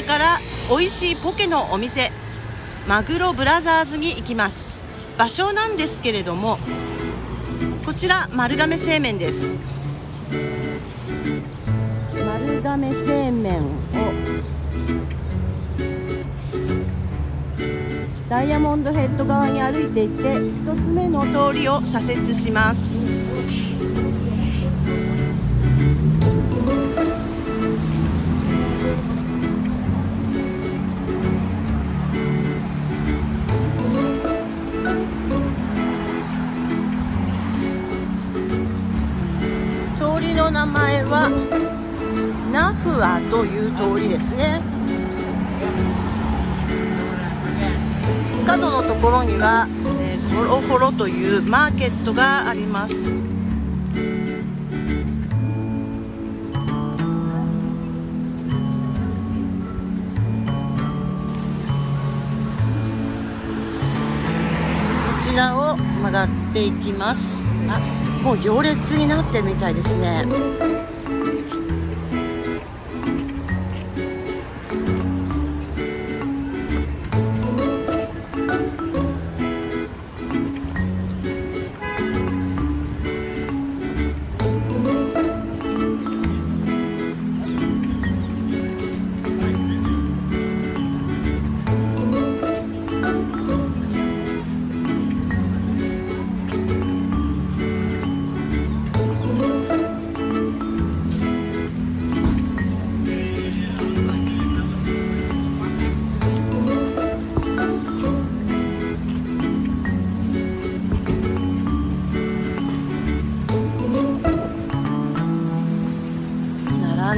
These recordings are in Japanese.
れから美味しいポケのお店マグロブラザーズに行きます。場所なんですけれどもこちら丸亀製麺です。丸亀製麺をダイヤモンドヘッド側に歩いていって1つ目の通りを左折します。ナフアという通りですね。角のところには、え、ホロホロというマーケットがあります。こちらを曲がっていきます。あもう行列になってるみたいですね。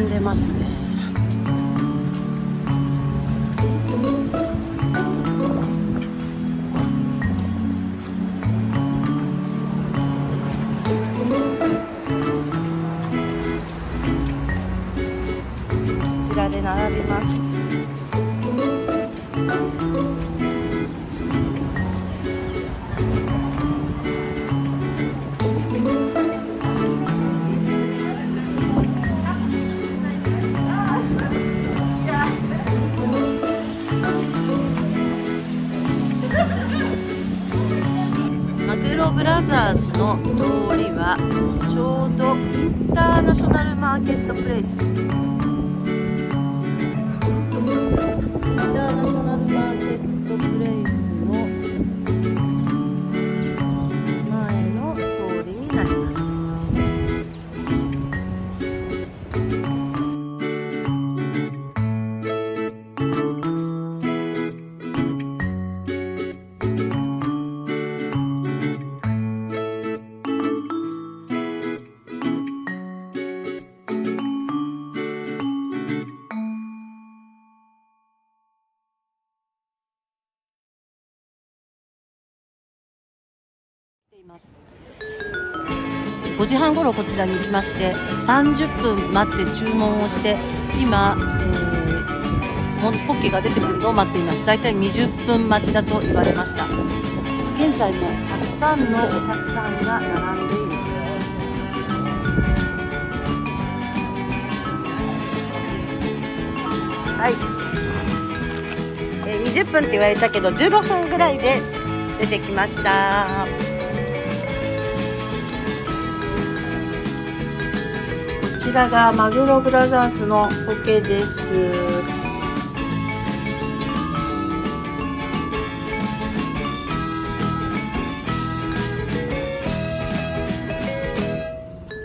んでますね。こちらで並びます。ブラザーズの通りはちょうどインターナショナルマーケットプレイス。ます。5時半ごろこちらに行きまして30分待って注文をして今、えー、ポッケが出てくるのを待っています。だいたい20分待ちだと言われました。現在もたくさんのお客さんが並んでいます。はい、えー、20分って言われたけど15分ぐらいで出てきました。ちらがマグロブラザーズのポケです。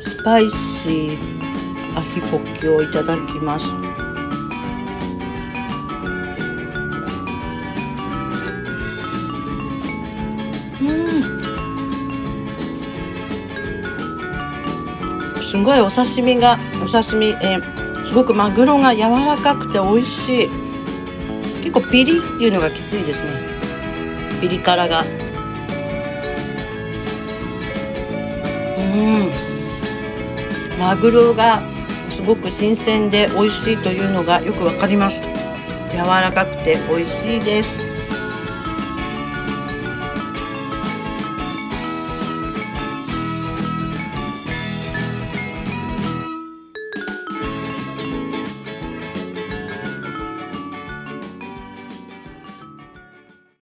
スパイシーアヒポキをいただきます。うん。すごいお刺身がお刺身、えー、すごくマグロが柔らかくて美味しい。結構ピリっていうのがきついですね。ピリ辛が。うん。マグロがすごく新鮮で美味しいというのがよくわかります。柔らかくて美味しいです。